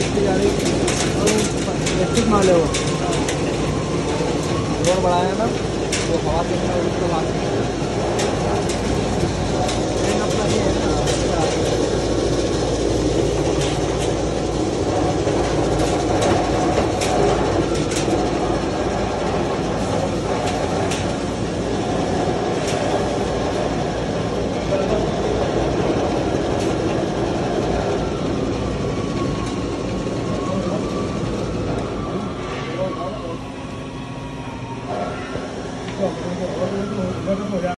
इसकी इलेक्ट्रिक माल है। वो बढ़ाया ना वो हवा से तो 我这个，我这个，我这作家。